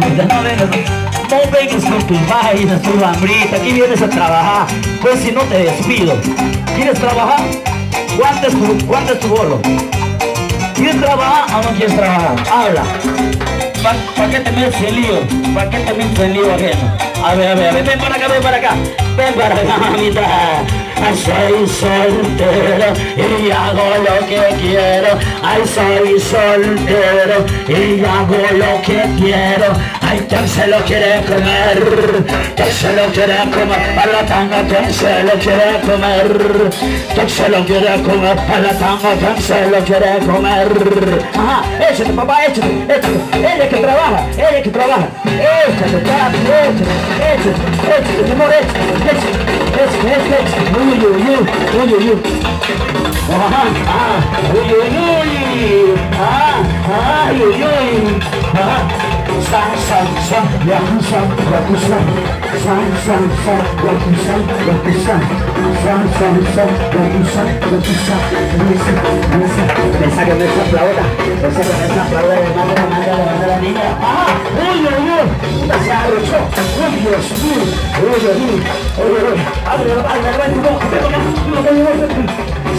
No vengas, con tus vainas, tu hambrita, aquí vienes a trabajar, pues si no te despido. ¿Quieres trabajar? ¿Cuánto tu, cuánto tu bolo? ¿Quieres trabajar o no quieres trabajar? Habla. ¿Para qué te metes en lío? ¿Para qué te metes en lío ajeno? A ver, a ver, a ver, ven para acá, ven para acá. Para acá, mamita. Soy soltero y hago lo que quiero. Ay, soy soltero y hago lo que quiero. Ay, ¿quién se lo quiere comer? ¿Quién se lo quiere comer? A la tanga, ¿quién se lo quiere comer? ¿Quién se lo quiere comer? A la tanga, ¿quién se lo quiere comer? Ajá, échate, papá, échate, échate. Ella que trabaja, ella que trabaja. Échate, échate, échate, échate, échate, échate, next, next. No, no, no, you. No, no. Ah, ah, no, no, you. Ah, ah, you, you. Ah. Yakuza, Yakuza, Yakuza, Yakuza, Yakuza, Yakuza, Yakuza, Yakuza, Yakuza, Mesa, mesa, mesa que mesa aplauda, mesa que mesa aplauda, levanta la manga, levanta la niña, ¡ah! ¡Uy, uy, uy! ¡Se arrochó! ¡Uy, Dios mío! ¡Uy, uy, uy! ¡Uy, uy, uy! ¡Abre, abre, abre! ¡No, no, no, no, no!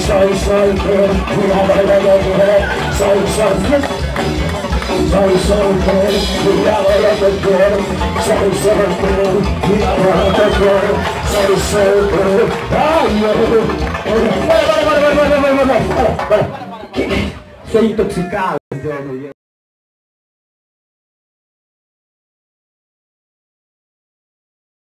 Soy, soy, soy, soy, soy, soy, soy, soy, soy, soy, soy, soy, soy, soy, Sou e sou inteiro, e agora tô inteiro Sou e sou inteiro, e agora tô inteiro Sou e sou inteiro, ai eu... Bora, bora, bora, bora, bora, bora, bora, bora, bora Sou intoxicado, velho